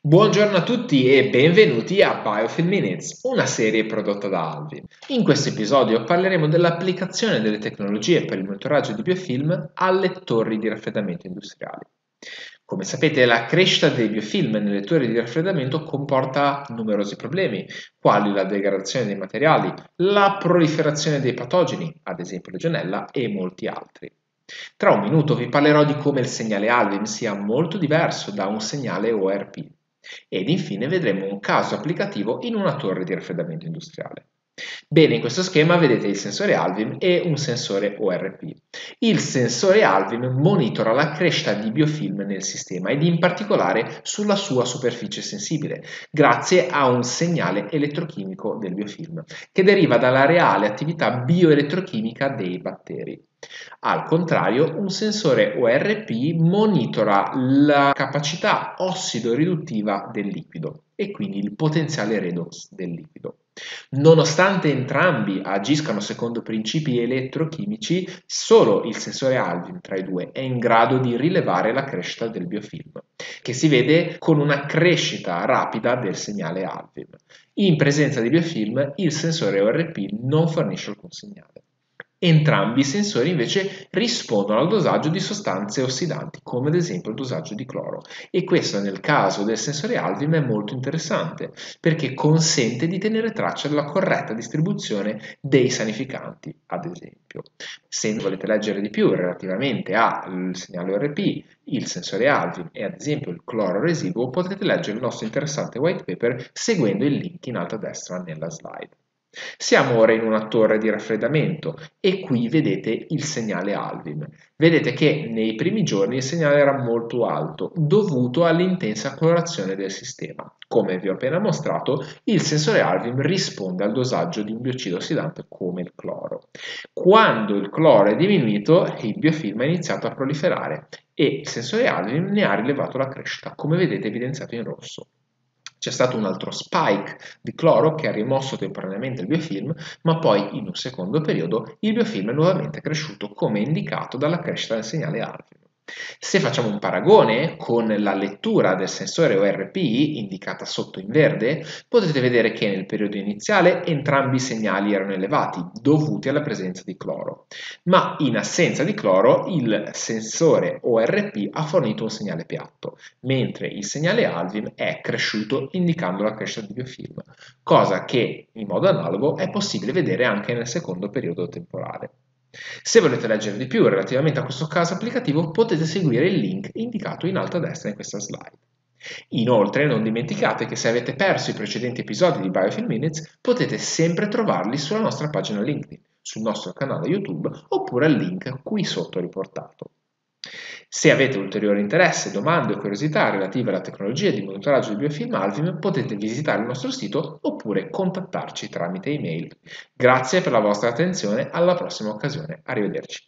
Buongiorno a tutti e benvenuti a Biofilm Minutes, una serie prodotta da Alvin. In questo episodio parleremo dell'applicazione delle tecnologie per il monitoraggio di biofilm alle torri di raffreddamento industriali. Come sapete, la crescita dei biofilm nelle torri di raffreddamento comporta numerosi problemi, quali la degradazione dei materiali, la proliferazione dei patogeni, ad esempio legionella, e molti altri. Tra un minuto vi parlerò di come il segnale Alvin sia molto diverso da un segnale ORP ed infine vedremo un caso applicativo in una torre di raffreddamento industriale. Bene, in questo schema vedete il sensore Alvin e un sensore ORP. Il sensore Alvin monitora la crescita di biofilm nel sistema ed in particolare sulla sua superficie sensibile, grazie a un segnale elettrochimico del biofilm, che deriva dalla reale attività bioelettrochimica dei batteri. Al contrario, un sensore ORP monitora la capacità ossido-riduttiva del liquido e quindi il potenziale redox del liquido. Nonostante entrambi agiscano secondo principi elettrochimici, solo il sensore Alvin tra i due è in grado di rilevare la crescita del biofilm, che si vede con una crescita rapida del segnale Alvin. In presenza di biofilm, il sensore ORP non fornisce alcun segnale. Entrambi i sensori invece rispondono al dosaggio di sostanze ossidanti, come ad esempio il dosaggio di cloro. E questo nel caso del sensore Alvin è molto interessante perché consente di tenere traccia della corretta distribuzione dei sanificanti, ad esempio. Se volete leggere di più relativamente al segnale ORP, il sensore Alvin e ad esempio il cloro residuo, potete leggere il nostro interessante white paper seguendo il link in alto a destra nella slide. Siamo ora in una torre di raffreddamento e qui vedete il segnale Alvin. Vedete che nei primi giorni il segnale era molto alto, dovuto all'intensa colorazione del sistema. Come vi ho appena mostrato, il sensore Alvin risponde al dosaggio di un biocido ossidante come il cloro. Quando il cloro è diminuito, il biofilm ha iniziato a proliferare e il sensore Alvin ne ha rilevato la crescita, come vedete evidenziato in rosso. C'è stato un altro spike di cloro che ha rimosso temporaneamente il biofilm, ma poi in un secondo periodo il biofilm è nuovamente cresciuto come indicato dalla crescita del segnale alfa. Se facciamo un paragone con la lettura del sensore ORP, indicata sotto in verde, potete vedere che nel periodo iniziale entrambi i segnali erano elevati, dovuti alla presenza di cloro, ma in assenza di cloro il sensore ORP ha fornito un segnale piatto, mentre il segnale Alvin è cresciuto indicando la crescita di biofilm, cosa che in modo analogo è possibile vedere anche nel secondo periodo temporale. Se volete leggere di più relativamente a questo caso applicativo potete seguire il link indicato in alto a destra in questa slide. Inoltre non dimenticate che se avete perso i precedenti episodi di Biofilm Minutes potete sempre trovarli sulla nostra pagina LinkedIn, sul nostro canale YouTube oppure al link qui sotto riportato. Se avete ulteriori interesse, domande o curiosità relative alla tecnologia di monitoraggio di biofilm Alvim, potete visitare il nostro sito oppure contattarci tramite email. Grazie per la vostra attenzione, alla prossima occasione, arrivederci.